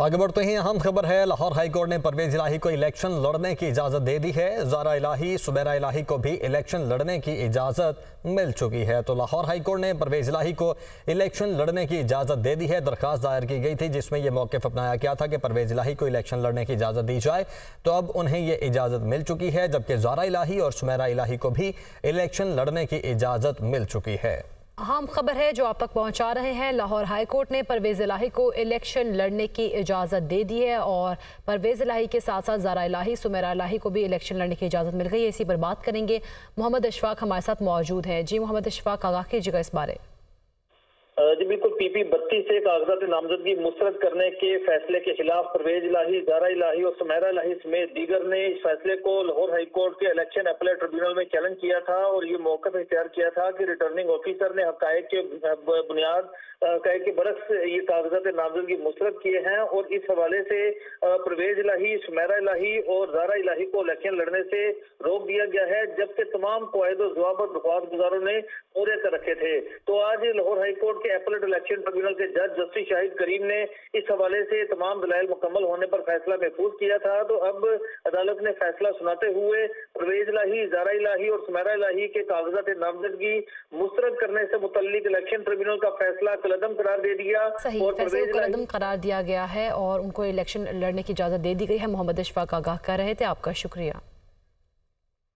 आगे बढ़ते हैं, अहम खबर है, लाहौर हाईकोर्ट ने परवेज इलाही को इलेक्शन लड़ने की इजाज़त दे दी है। जारा इलाही, सुबेरा इलाही को भी इलेक्शन लड़ने की इजाज़त मिल चुकी है। तो लाहौर हाईकोर्ट ने परवेज इलाही को इलेक्शन लड़ने की इजाज़त दे दी है। दरखास्त दायर की गई थी, जिसमें यह मौकफ अपनाया गया था कि परवेज इलाही को इलेक्शन लड़ने की इजाज़त दी जाए। तो अब उन्हें यह इजाज़त मिल चुकी है, जबकि जारा इलाही और सुमेरा इलाही को भी इलेक्शन लड़ने की इजाज़त मिल चुकी है। अहम खबर है जो आप तक पहुँचा रहे हैं। लाहौर हाई कोर्ट ने परवेज इलाही को इलेक्शन लड़ने की इजाज़त दे दी है और परवेज इलाही के साथ साथ ज़रा इलाही, सुमेरा इलाही को भी इलेक्शन लड़ने की इजाज़त मिल गई है। इसी पर बात करेंगे। मोहम्मद अशफाक हमारे साथ मौजूद हैं। जी, मोहम्मद अशफाक आगा कीजिएगा इस बारे। जी, बिल्कुल, पीपी बत्तीस से कागजात नामजदगी मुस्तरद करने के फैसले के खिलाफ परवेज इलाही जारा इलाही और सुमेरा इलाही समेत दीगर ने इस फैसले को लाहौर हाईकोर्ट के इलेक्शन अपलेट ट्रिब्यूनल में चैलेंज किया था और ये मौका इख्तियार किया था कि रिटर्निंग ऑफिसर ने हक के बुनियाद कहे कि बरस ये कागजात नामजदगी मुस्तरद किए हैं और इस हवाले से परवेज इलाही, सुमेरा इलाही और जारा इलाही को इलेक्शन लड़ने से रोक दिया गया है, जबकि तमाम कवायद जवाब और गुजारों ने पूरे कर रखे थे। तो आज लाहौर हाईकोर्ट के एपलेट इलेक्शन ट्रिब्यूनल के जज जस्टिस शाहिद करीम ने इस हवाले से तमाम दलाइल मुकम्मल होने पर फैसला महफूज किया था। तो अब अदालत ने फैसला सुनाते हुए परवेज लाही जारा इलाही और सुमेरा इलाही के कागजात नामजदगी मुस्तरद करने से मुतलिक इलेक्शन ट्रिब्यूनल का फैसला कलदम करार दे दिया और कलदम करार दिया गया है और उनको इलेक्शन लड़ने की इजाज़त दे दी गई है। मोहम्मद अशफाक आगाह कर रहे थे आपका शुक्रिया।